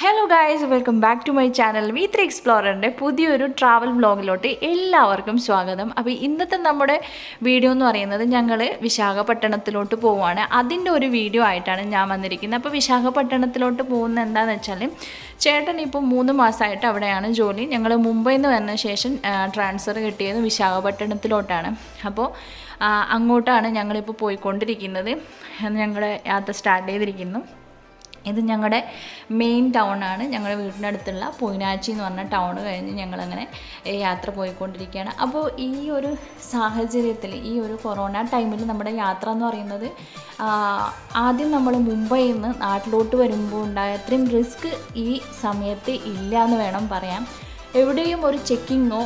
Hello guys welcome back to my channel V three എക്സ്പ്ലോററിന്റെ പുതിയൊരു travel വ്ലോഗിലോട്ട് എല്ലാവർക്കും സ്വാഗതം. അപ്പോൾ ഇന്നത്തെ നമ്മുടെ വീഡിയോ എന്ന് പറയുന്നത് ഞങ്ങൾ വിശാഖപട്ടണത്തിലോട്ട് പോവുകയാണ് അതിന്റെ ഒരു വീഡിയോ ആയിട്ടാണ് ഞാൻ വന്നിരിക്കുന്നത്. അപ്പോൾ വിശാഖപട്ടണത്തിലോട്ട് പോകുന്ന എന്താണെന്ന് വെച്ചാൽ ചേട്ടൻ ഇപ്പോൾ മൂന്ന് മാസമായിട്ട് അവിടെയാണ് ജോലി. ഞങ്ങൾ മുംബൈയിൽ നിന്ന് വന്ന ശേഷം ട്രാൻസ്ഫർ കിട്ടിയത് വിശാഖപട്ടണത്തിലോട്ടാണ്. അപ്പോൾ അങ്ങോട്ടാണ് ഞങ്ങളിപ്പോൾ പോയിക്കൊണ്ടിരിക്കുന്നത്. ഞങ്ങൾ യാത്ര സ്റ്റാർട്ട് ചെയ്തിരിക്കുന്നു. ഇത് ഞങ്ങളുടെ മെയിൻ ടൗൺ ആണ്. ഞങ്ങളുടെ വീടിന്റെ അടുത്തുള്ള പൊയിനാച്ചി എന്ന് പറഞ്ഞ ടൗൺ കഴിഞ്ഞ് ഞങ്ങളങ്ങനെ യാത്ര പോയിക്കൊണ്ടിരിക്കുകയാണ് അപ്പോൾ ഈ ഒരു സാഹചര്യത്തിൽ ഈ ഒരു കൊറോണ ടൈമിൽ നമ്മുടെ യാത്ര എന്ന് പറയുന്നത് ആദ്യം നമ്മൾ മുംബൈയിൽ നിന്ന് നാട്ടിലോട്ട് വരുമ്പോൾ ഉണ്ടായ അത്രയും റിസ്ക് ഈ സമയത്ത് ഇല്ല എന്ന് വേണം പറയാൻ. എവിടെയും ഒരു ചെക്കിങ്ങോ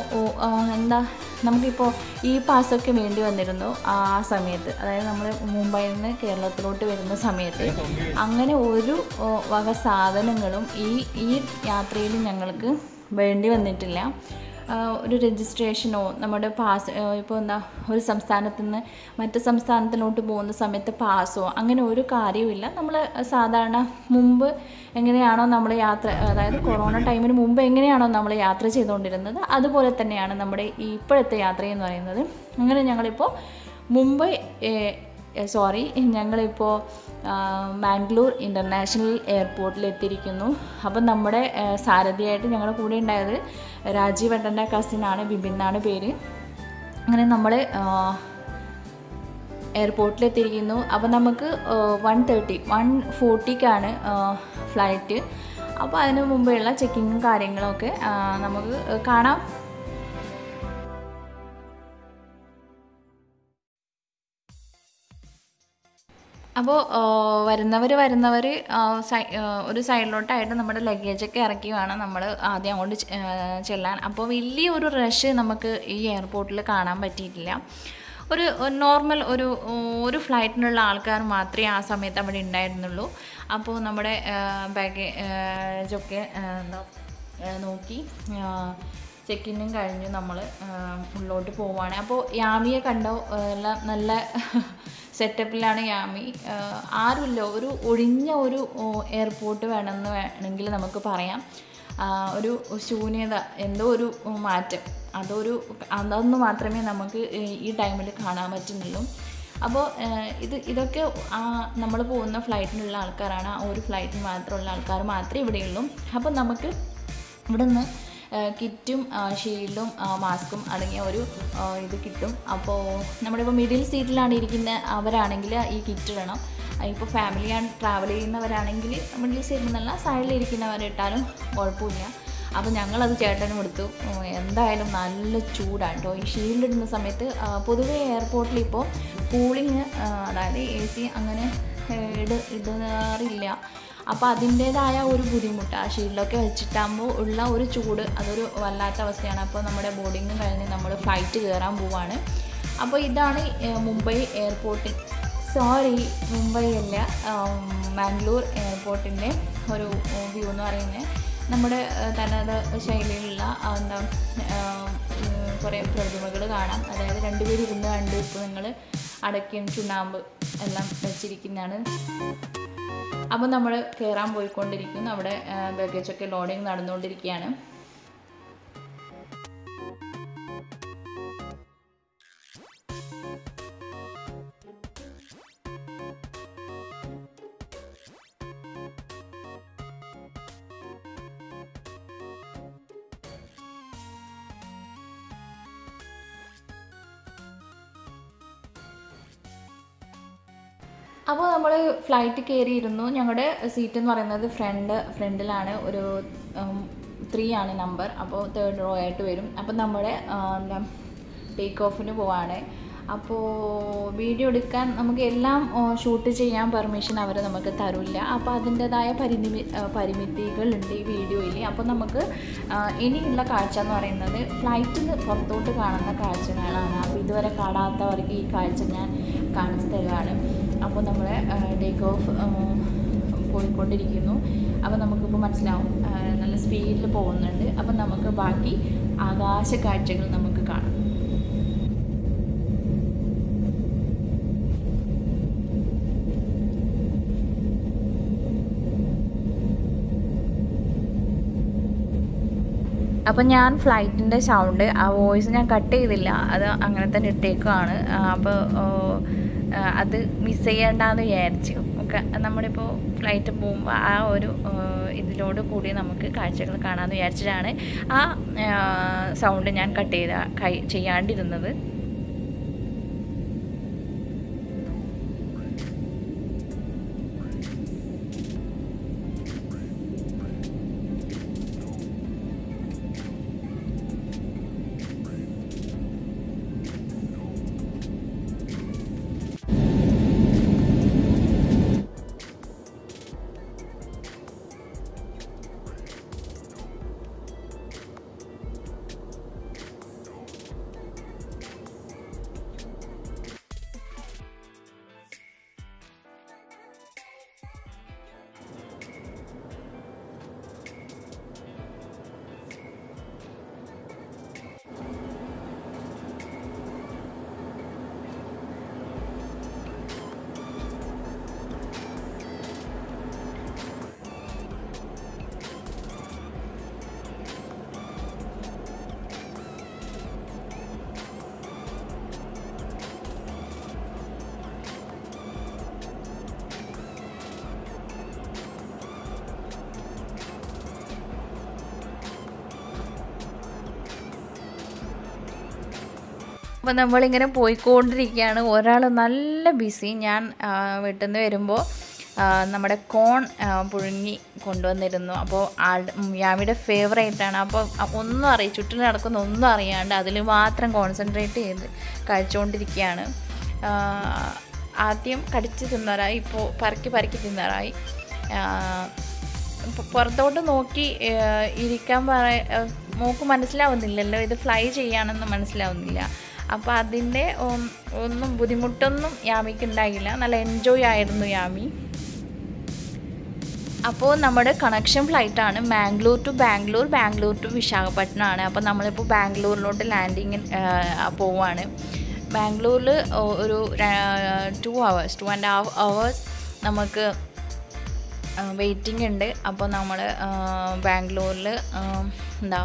എന്താ നമുക്കിപ്പോൾ ഈ പാസ്സൊക്കെ വേണ്ടി വന്നിരുന്നു ആ സമയത്ത്. അതായത് നമ്മൾ മുംബൈയിൽ നിന്ന് കേരളത്തിലോട്ട് വരുന്ന സമയത്ത്. അങ്ങനെ ഒരു വക സാധനങ്ങളും ഈ ഈ യാത്രയിൽ ഞങ്ങൾക്ക് വേണ്ടി വന്നിട്ടില്ല. ഒരു രജിസ്ട്രേഷനോ നമ്മുടെ പാസ് ഇപ്പോൾ എന്താ ഒരു സംസ്ഥാനത്ത് നിന്ന് മറ്റു സംസ്ഥാനത്തിലോട്ട് പോകുന്ന സമയത്ത് പാസ്സോ അങ്ങനെ ഒരു കാര്യവുമില്ല. നമ്മൾ സാധാരണ മുമ്പ് എങ്ങനെയാണോ നമ്മൾ യാത്ര അതായത് കൊറോണ ടൈമിന് മുമ്പ് എങ്ങനെയാണോ നമ്മൾ യാത്ര ചെയ്തുകൊണ്ടിരുന്നത് അതുപോലെ തന്നെയാണ് നമ്മുടെ ഇപ്പോഴത്തെ യാത്ര എന്ന് പറയുന്നത്. അങ്ങനെ ഞങ്ങളിപ്പോൾ മുംബൈ സോറി ഞങ്ങളിപ്പോൾ മാംഗ്ലൂർ ഇന്റർനാഷണൽ എയർപോർട്ടിൽ എത്തിയിരിക്കുന്നു അപ്പം നമ്മുടെ സാരഥിയായിട്ട് ഞങ്ങളുടെ കൂടെ ഉണ്ടായത് രാജീവ് ഏട്ടന്റെ കസിനാണ് ബിബിൻ എന്നാണ് പേര്. അങ്ങനെ നമ്മൾ എയർപോർട്ടിൽ എത്തിയിരിക്കുന്നു അപ്പോൾ നമുക്ക് വൺ തേർട്ടി വൺ ഫോർട്ടിക്കാണ് ഫ്ലൈറ്റ് അപ്പോൾ അതിന് മുമ്പെയുള്ള ചെക്കിങ്ങും കാര്യങ്ങളൊക്കെ നമുക്ക് കാണാം. അപ്പോൾ വരുന്നവർ വരുന്നവർ ഒരു സൈഡിലോട്ടായിട്ട് നമ്മുടെ ലഗേജൊക്കെ ഇറക്കി വേണം നമ്മൾ ആദ്യം അങ്ങോട്ട് ചെല്ലാൻ. അപ്പോൾ വലിയൊരു റഷ് നമുക്ക് ഈ എയർപോർട്ടിൽ കാണാൻ പറ്റിയിട്ടില്ല. ഒരു നോർമൽ ഒരു ഒരു ഫ്ലൈറ്റിനുള്ള ആൾക്കാർ മാത്രമേ ആ സമയത്ത് അവിടെ ഉണ്ടായിരുന്നുള്ളൂ. അപ്പോൾ നമ്മുടെ ബാഗേജൊക്കെ എന്താ നോക്കി ചെക്കിനും കഴിഞ്ഞ് നമ്മൾ ഉള്ളോട്ട് പോവുകയാണ് അപ്പോൾ യാമിയെ കണ്ടോ? എല്ലാം നല്ല സെറ്റപ്പിലാണ് യാമി ആരുമില്ല. ഒരു ഒഴിഞ്ഞ ഒരു എയർപോർട്ട് വേണമെന്ന് വേണമെങ്കിൽ നമുക്ക് പറയാം. ഒരു ശൂന്യത എന്തോ ഒരു മാറ്റം. അതൊരു അതൊന്ന് മാത്രമേ നമുക്ക് ഈ- ടൈമിൽ കാണാൻ പറ്റുന്നുള്ളൂ. അപ്പോൾ ഇത് ഇതൊക്കെ നമ്മൾ പോകുന്ന ഫ്ലൈറ്റിനുള്ള ആൾക്കാരാണ്. ആ ഒരു ഫ്ലൈറ്റിന് മാത്രമുള്ള ആൾക്കാർ മാത്രമേ ഇവിടെയുള്ളൂ. അപ്പോൾ നമുക്ക് ഇവിടെ നിന്ന് കിറ്റും ഷീൽഡും മാസ്കും അടങ്ങിയ ഒരു ഇത് കിട്ടും. അപ്പോൾ നമ്മളിപ്പോൾ മിഡിൽ സീറ്റിലാണ് ഇരിക്കുന്ന അവരാണെങ്കിൽ ഈ കിറ്റ് വേണം. ഇപ്പോൾ ഫാമിലിയാണ് ട്രാവൽ ചെയ്യുന്നവരാണെങ്കിൽ മിഡിൽ സീറ്റിൽ നിന്നല്ല സൈഡിൽ ഇരിക്കുന്നവരിട്ടാലും കുഴപ്പമില്ല. അപ്പോൾ ഞങ്ങളത് ചേട്ടനും എടുത്തു. ഉം, എന്തായാലും നല്ല ചൂടാണ് കേട്ടോ ഈ ഷീൽഡ് ഇടുന്ന സമയത്ത് പൊതുവേ എയർപോർട്ടിൽ ഇപ്പോൾ കൂളിങ് അതായത് എ സി അങ്ങനെ ഇട് ഇടാറില്ല അപ്പോൾ അതിന്റേതായ ഒരു ബുദ്ധിമുട്ട്. ആ ഷീൽഡൊക്കെ വെച്ചിട്ടാകുമ്പോൾ ഉള്ള ഒരു ചൂട് അതൊരു വല്ലാത്ത അവസ്ഥയാണ്. അപ്പോൾ നമ്മുടെ ബോർഡിങ് കഴിഞ്ഞ് നമ്മൾ ഫ്ലൈറ്റ് കയറാൻ പോവാണ്. അപ്പോൾ ഇതാണ് മുംബൈ എയർപോർട്ടിൽ സോറി മുംബൈ അല്ല ബാംഗ്ലൂർ എയർപോർട്ടിന്റെ ഒരു വ്യൂ എന്ന് പറയുന്നത് നമ്മുടെ തനത് ശൈലിയിലുള്ള എന്താ കുറേ പ്രതിമകൾ കാണാം. അതായത് രണ്ടുപേരും ഇരുന്ന് കണ്ട് ഇപ്പോൾ നിങ്ങൾ അടയ്ക്കും ചുണ്ണാമ്പ് എല്ലാം വെച്ചിരിക്കുന്നതാണ്. അപ്പോൾ നമ്മൾ കയറാൻ പോയിക്കൊണ്ടിരിക്കുന്നു. അവിടെ ബഗേജൊക്കെ ലോഡിങ് നടന്നുകൊണ്ടിരിക്കുകയാണ്. അപ്പോൾ നമ്മൾ ഫ്ലൈറ്റ് കയറിയിരുന്നു ഞങ്ങളുടെ സീറ്റ് എന്ന് പറയുന്നത് ഫ്രണ്ട് ഫ്രണ്ടിലാണ് ഒരു ത്രീ ആണ് നമ്പർ അപ്പോൾ തേർഡ് റോ ആയിട്ട് വരും. അപ്പോൾ നമ്മുടെ എന്താ ടേക്ക് ഓഫിന് പോവാണ്. അപ്പോൾ വീഡിയോ എടുക്കാൻ നമുക്ക് എല്ലാം ഷൂട്ട് ചെയ്യാൻ പെർമിഷൻ അവർ നമുക്ക് തരില്ല. അപ്പോൾ അതിന്റെതായ പരിമിതി പരിമിതികളുണ്ട് ഈ വീഡിയോയിൽ അപ്പോൾ നമുക്ക് ഇനിയുള്ള കാഴ്ച എന്ന് പറയുന്നത് ഫ്ലൈറ്റിൽ പുറത്തോട്ട് കാണുന്ന കാഴ്ചകളാണ്. അപ്പോൾ ഇതുവരെ കാണാത്തവർക്ക് ഈ കാഴ്ച ഞാൻ കാണിച്ചു തരുവാണ്. അപ്പോൾ നമ്മൾ ടേക്ക് ഓഫ് പോയിക്കൊണ്ടിരിക്കുന്നു. അപ്പോൾ നമുക്കിപ്പോൾ മനസ്സിലാവും നല്ല സ്പീഡിൽ പോകുന്നുണ്ട്. അപ്പം നമുക്ക് ബാക്കി ആകാശ കാഴ്ചകൾ നമുക്ക് കാണാം. അപ്പം ഞാൻ ഫ്ലൈറ്റിന്റെ സൗണ്ട് ആ വോയിസ് ഞാൻ കട്ട് ചെയ്തില്ല. അത് അങ്ങനെ തന്നെ ഇട്ടേക്കുവാണ്. അപ്പോൾ അത് മിസ് ചെയ്യേണ്ടെന്ന് വിചാരിച്ചു. ഒക്കെ നമ്മളിപ്പോൾ ഫ്ലൈറ്റ് പോകുമ്പോൾ ആ ഒരു ഇതിലോട് കൂടി നമുക്ക് കാഴ്ചകൾ കാണാമെന്ന് വിചാരിച്ചിട്ടാണ് ആ സൗണ്ട് ഞാൻ കട്ട് ചെയ്ത ചെയ്യാണ്ടിരുന്നത്. അപ്പോൾ നമ്മളിങ്ങനെ പോയിക്കൊണ്ടിരിക്കുകയാണ്. ഒരാൾ നല്ല ബിസി ഞാൻ വീട്ടിൽ നിന്ന് വരുമ്പോൾ നമ്മുടെ കോൺ പുഴുങ്ങി കൊണ്ടുവന്നിരുന്നു. അപ്പോൾ ആൾ യാമിയുടെ ഫേവറേറ്റാണ് അപ്പോൾ ഒന്നും അറിയും ചുറ്റിനും നടക്കുന്ന ഒന്നും അറിയാണ്ട് അതിൽ മാത്രം കോൺസെൻട്രേറ്റ് ചെയ്ത് കഴിച്ചുകൊണ്ടിരിക്കുകയാണ് ആദ്യം കടിച്ച് തിന്നാറായി ഇപ്പോൾ പറക്കി പറക്കി തിന്നാറായി പുറത്തോട്ട് നോക്കി ഇരിക്കാൻ പറ മോക്ക് മനസ്സിലാവുന്നില്ലല്ലോ. ഇത് ഫ്ലൈ ചെയ്യാണെന്ന് മനസ്സിലാവുന്നില്ല. അപ്പോൾ അതിന്റെ ഒന്നും ബുദ്ധിമുട്ടൊന്നും യാമിക്ക് ഉണ്ടായില്ല. നല്ല എൻജോയ് ആയിരുന്നു യാമി. അപ്പോൾ നമ്മുടെ കണക്ഷൻ ഫ്ലൈറ്റാണ് മാംഗ്ലൂർ ടു ബാംഗ്ലൂർ ബാംഗ്ലൂർ ടു വിശാഖപട്ടണമാണ് അപ്പോൾ നമ്മളിപ്പോൾ ബാംഗ്ലൂരിലോട്ട് ലാൻഡിങ് പോവാണ്. ബാംഗ്ലൂരിൽ ഒരു two hours two and half hours നമുക്ക് വെയിറ്റിംഗ് ഉണ്ട്. അപ്പോൾ നമ്മൾ ബാംഗ്ലൂരിൽ എന്താ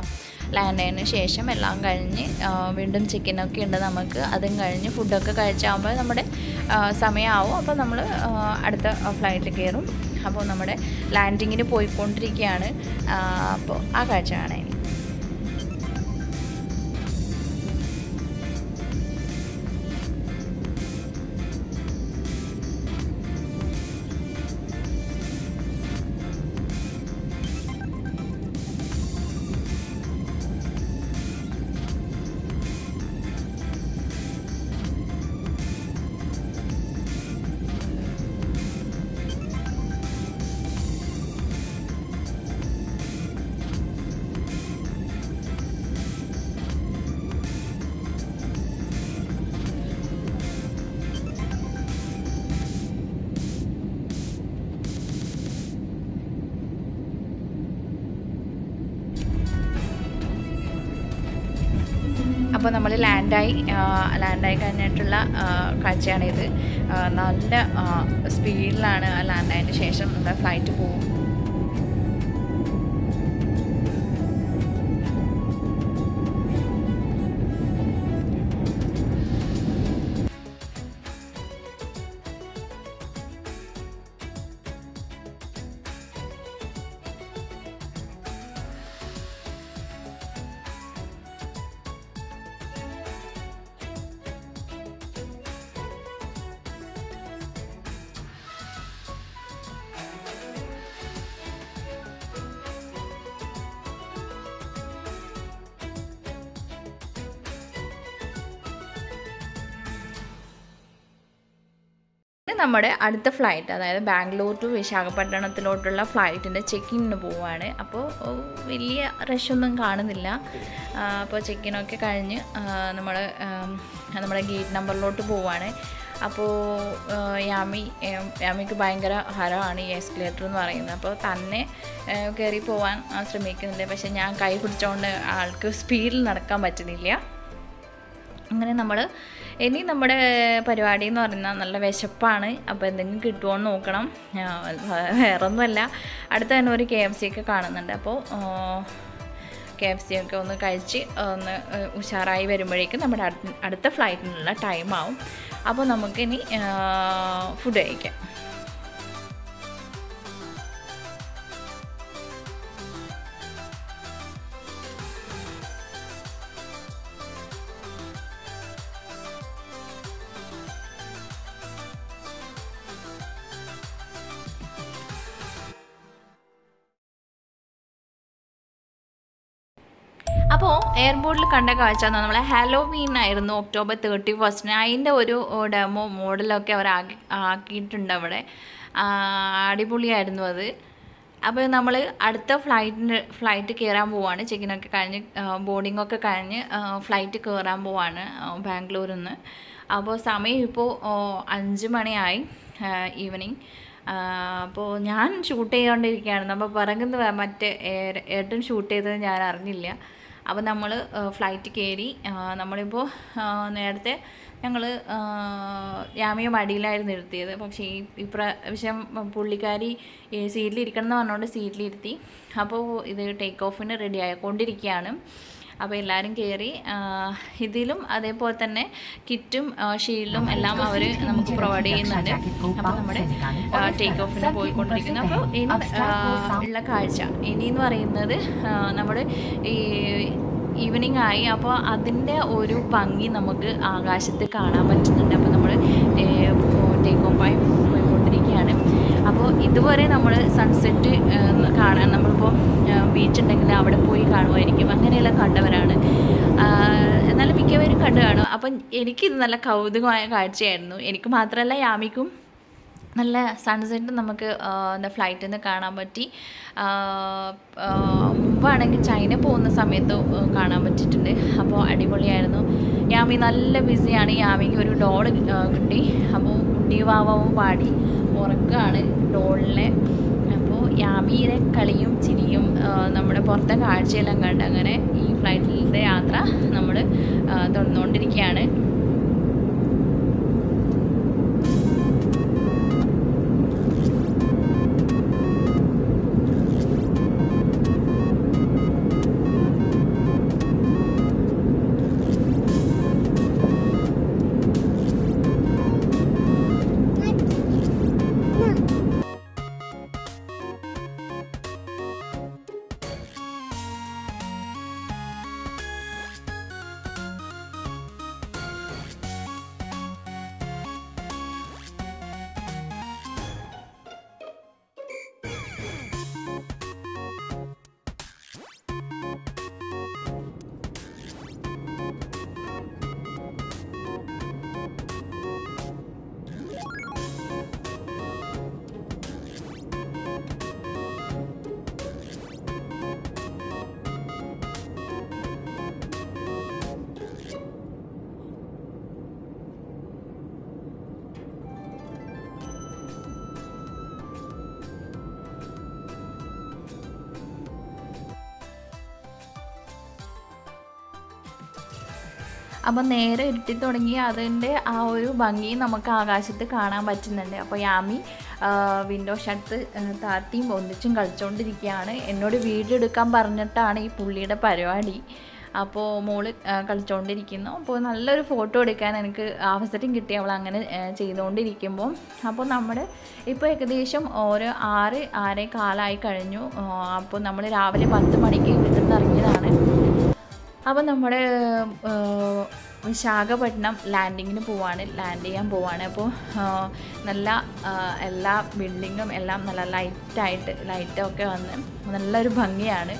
ലാൻഡ് ശേഷം എല്ലാം കഴിഞ്ഞ് വീണ്ടും ചിക്കനൊക്കെ ഉണ്ട് നമുക്ക്. അതും കഴിഞ്ഞ് ഫുഡൊക്കെ കഴിച്ചാകുമ്പോൾ നമ്മുടെ സമയമാവും അപ്പോൾ നമ്മൾ അടുത്ത ഫ്ലൈറ്റിൽ കയറും. അപ്പോൾ നമ്മുടെ ലാൻഡിങ്ങിന് പോയിക്കൊണ്ടിരിക്കുകയാണ്. അപ്പോൾ ആ കാഴ്ച കാണാൻ. അപ്പോൾ നമ്മൾ ലാൻഡായി ലാൻഡായി കഴിഞ്ഞിട്ടുള്ള കാഴ്ചയാണിത്. നല്ല സ്പീഡിലാണ് ലാൻഡായതിന് ശേഷം നമ്മുടെ ഫ്ലൈറ്റ് പോകും നമ്മുടെ അടുത്ത ഫ്ലൈറ്റ് അതായത് ബാംഗ്ലൂർ ടു വിശാഖപട്ടണത്തിലോട്ടുള്ള ഫ്ലൈറ്റിന്റെ ചെക്കിങ്ങിന് പോവുകയാണ് അപ്പോൾ വലിയ റഷൊന്നും കാണുന്നില്ല. അപ്പോൾ ചെക്കിനൊക്കെ കഴിഞ്ഞ് നമ്മൾ നമ്മുടെ ഗേറ്റ് നമ്പറിലോട്ട് പോവുകയാണ് അപ്പോൾ യാമി യാമിക്ക് ഭയങ്കര ഹരമാണ് ഈ എസ്കലേറ്റർ എന്ന് പറയുന്നത്. അപ്പോൾ തന്നെ കയറി പോകാൻ ശ്രമിക്കുന്നുണ്ട് പക്ഷേ ഞാൻ കൈ പിടിച്ചുകൊണ്ട് ആൾക്ക് സ്പീഡിൽ നടക്കാൻ പറ്റുന്നില്ല. അങ്ങനെ നമ്മൾ ഇനി നമ്മുടെ പരിപാടി എന്ന് പറഞ്ഞാൽ നല്ല വിശപ്പാണ്. അപ്പോൾ എന്തെങ്കിലും കിട്ടുമോ എന്ന് നോക്കണം. വേറൊന്നുമല്ല. അടുത്ത തന്നെ ഒരു കെ എഫ് സി ഒക്കെ കാണുന്നുണ്ട്. അപ്പോൾ കെ എഫ് സി ഒക്കെ ഒന്ന് കഴിച്ച് ഒന്ന് ഉഷാറായി വരുമ്പോഴേക്കും നമ്മുടെ അടുത്ത ഫ്ലൈറ്റിനുള്ള ടൈം ആവും. അപ്പോൾ നമുക്കിനി ഫുഡ് കഴിക്കാം. അപ്പോൾ എയർപോർട്ടിൽ കണ്ട കാഴ്ച എന്ന് നമ്മളെ ഹാലോവീൻ ആയിരുന്നു ഒക്ടോബർ തേർട്ടി ഫസ്റ്റിന് അതിന്റെ ഒരു ഡെമോ മോഡലൊക്കെ അവർ ആക്കി ആക്കിയിട്ടുണ്ട് അവിടെ. അടിപൊളിയായിരുന്നു അത്. അപ്പോൾ നമ്മൾ അടുത്ത ഫ്ലൈറ്റിന് ഫ്ലൈറ്റ് കയറാൻ പോവാണ്. ചെക്കിനൊക്കെ കഴിഞ്ഞ് ബോർഡിംഗ് ഒക്കെ കഴിഞ്ഞ് ഫ്ലൈറ്റ് കയറാൻ പോവാണ് ബാംഗ്ലൂരിൽ നിന്ന് അപ്പോൾ സമയം ഇപ്പോൾ അഞ്ച് മണിയായി ഈവനിങ് അപ്പോൾ ഞാൻ ഷൂട്ട് ചെയ്തുകൊണ്ടിരിക്കുകയാണ് അപ്പോൾ പിറകുന്ന മറ്റേ ഏട്ടൻ ഷൂട്ട് ചെയ്തത് ഞാൻ അറിഞ്ഞില്ല. അപ്പോൾ നമ്മൾ ഫ്ലൈറ്റ് കയറി നമ്മളിപ്പോൾ നേരത്തെ ഞങ്ങൾ യാമിയ മടിയിലായിരുന്നു ഇരുത്തിയത്. പക്ഷേ ഈ ഇപ്രാവശ്യം പുള്ളിക്കാരി സീറ്റിലിരിക്കണം എന്ന് പറഞ്ഞുകൊണ്ട് സീറ്റിലിരുത്തി അപ്പോൾ ഇത് ടേക്ക് ഓഫിന് റെഡി ആയിക്കൊണ്ടിരിക്കുകയാണ്. അപ്പോൾ എല്ലാവരും കയറി ഇതിലും അതേപോലെ തന്നെ കിറ്റും ഷീൽഡും എല്ലാം അവർ നമുക്ക് പ്രൊവൈഡ് ചെയ്യുന്നുണ്ട്. അപ്പോൾ നമ്മുടെ ടേക്ക് ഓഫിന് പോയിക്കൊണ്ടിരിക്കുന്നു. അപ്പോൾ ഇനി ഉള്ള കാഴ്ച. ഇനി എന്ന് പറയുന്നത് നമ്മുടെ ഈ ഈവനിങ് ആയി. അപ്പോൾ അതിന്റെ ഒരു ഭംഗി നമുക്ക് ആകാശത്ത് കാണാൻ പറ്റുന്നുണ്ട്. അപ്പോൾ നമ്മൾ ടേക്ക് ഓഫായി പോയിക്കൊണ്ടിരിക്കുകയാണ്. അപ്പോൾ ഇതുവരെ നമ്മൾ സൺസെറ്റ് കാണാൻ നമ്മളിപ്പോൾ ബീച്ച് ഉണ്ടെങ്കിൽ അവിടെ പോയി കാണുമായിരിക്കും അങ്ങനെയെല്ലാം കണ്ടവരാണ്. എന്നാലും മിക്കവരും കണ്ടു കാണും. അപ്പം എനിക്കിത് നല്ല കൗതുകമായ കാഴ്ചയായിരുന്നു. എനിക്ക് മാത്രമല്ല യാമിക്കും നല്ല സൺസെറ്റ് നമുക്ക് എന്താ ഫ്ലൈറ്റിൽ നിന്ന് കാണാൻ പറ്റി. മുമ്പാണെങ്കിൽ ചൈന പോകുന്ന സമയത്ത് കാണാൻ പറ്റിയിട്ടുണ്ട്. അപ്പോൾ അടിപൊളിയായിരുന്നു. യാമി നല്ല ബിസിയാണ് യാമിക്ക് ഒരു ഡോൾ കിട്ടി. അപ്പോൾ കുട്ടി വാവാവും പാടി ഉറക്കമാണ് ഡോളിനെ അപ്പോൾ യാമിയിലെ കളിയും ചിരിയും നമ്മുടെ പുറത്തെ കാഴ്ചയെല്ലാം കണ്ട് അങ്ങനെ ഈ ഫ്ലൈറ്റിലെ യാത്ര നമ്മൾ തുടർന്നുകൊണ്ടിരിക്കുകയാണ്. അപ്പം നേരെ ഇരുട്ടി തുടങ്ങി അതിന്റെ ആ ഒരു ഭംഗി നമുക്ക് ആകാശത്ത് കാണാൻ പറ്റുന്നുണ്ട്. അപ്പോൾ യാമി വിൻഡോ ഷട്ട് താത്തിയും ഒന്നിച്ചും കളിച്ചുകൊണ്ടിരിക്കുകയാണ് എന്നോട് വീഡിയോ എടുക്കാൻ പറഞ്ഞിട്ടാണ് ഈ പുള്ളിയുടെ പരിപാടി. അപ്പോൾ മോൾ കളിച്ചുകൊണ്ടിരിക്കുന്നു അപ്പോൾ നല്ലൊരു ഫോട്ടോ എടുക്കാൻ എനിക്ക് അവസരം കിട്ടി അവൾ അങ്ങനെ ചെയ്തുകൊണ്ടിരിക്കുമ്പോൾ അപ്പോൾ നമ്മൾ ഇപ്പോൾ ഏകദേശം ഓരോ ആറ് ആറേ കാലമായി കഴിഞ്ഞു. അപ്പോൾ നമ്മൾ രാവിലെ പത്ത് മണിക്ക് വീട്ടിൽ നിന്ന് ഇറങ്ങിയതാണ്. അപ്പോൾ നമ്മുടെ വിശാഖപട്ടണം ലാൻഡിങ്ങിന് പോവാണ് ലാൻഡ് ചെയ്യാൻ പോവാണ്. അപ്പോൾ നല്ല എല്ലാ ബിൽഡിങ്ങും എല്ലാം നല്ല ലൈറ്റായിട്ട് ലൈറ്റൊക്കെ വന്ന് നല്ലൊരു ഭംഗിയാണ്.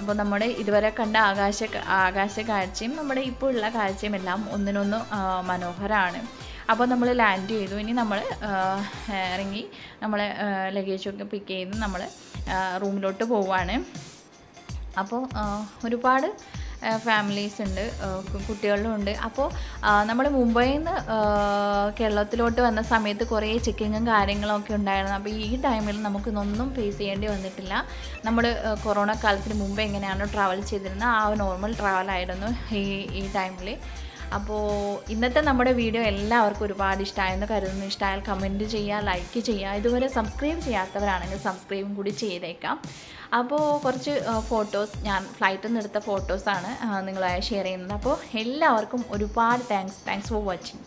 അപ്പോൾ നമ്മുടെ ഇതുവരെ കണ്ട ആകാശ ആകാശ കാഴ്ചയും നമ്മുടെ ഇപ്പോൾ ഉള്ള കാഴ്ചയും എല്ലാം ഒന്നിനൊന്ന് മനോഹരമാണ് അപ്പോൾ നമ്മൾ ലാൻഡ് ചെയ്തു. ഇനി നമ്മൾ ഇറങ്ങി നമ്മളെ ലഗേജൊക്കെ പിക്ക് ചെയ്ത് നമ്മൾ റൂമിലോട്ട് പോവാണ്. അപ്പോൾ ഒരുപാട് ഫാമിലീസ് ഉണ്ട് കുട്ടികളും ഉണ്ട്. അപ്പോൾ നമ്മൾ മുംബൈയിൽ നിന്ന് കേരളത്തിലോട്ട് വന്ന സമയത്ത് കുറേ ചെക്കിങ്ങും കാര്യങ്ങളൊക്കെ ഉണ്ടായിരുന്നു. അപ്പോൾ ഈ ടൈമിൽ നമുക്കിതൊന്നും ഫേസ് ചെയ്യേണ്ടി വന്നിട്ടില്ല. നമ്മൾ കൊറോണ കാലത്തിന് മുമ്പ് എങ്ങനെയാണോ ട്രാവൽ ചെയ്തിരുന്നത് ആ നോർമൽ ട്രാവലായിരുന്നു ഈ ഈ ടൈമിൽ അപ്പോൾ ഇന്നത്തെ നമ്മുടെ വീഡിയോ എല്ലാവർക്കും ഒരുപാട് ഇഷ്ടമായെന്ന് കരുതുന്നു. ഇഷ്ടമായാൽ കമന്റ് ചെയ്യുക ലൈക്ക് ചെയ്യുക. ഇതുവരെ സബ്സ്ക്രൈബ് ചെയ്യാത്തവരാണെങ്കിൽ സബ്സ്ക്രൈബും കൂടി ചെയ്തേക്കാം. അപ്പോൾ കുറച്ച് ഫോട്ടോസ് ഞാൻ ഫ്ലൈറ്റിൽ നിന്ന് എടുത്ത ഫോട്ടോസാണ് നിങ്ങളായി ഷെയർ ചെയ്യുന്നത്. അപ്പോൾ എല്ലാവർക്കും ഒരുപാട് താങ്ക്സ് താങ്ക്സ് ഫോർ വാച്ചിങ്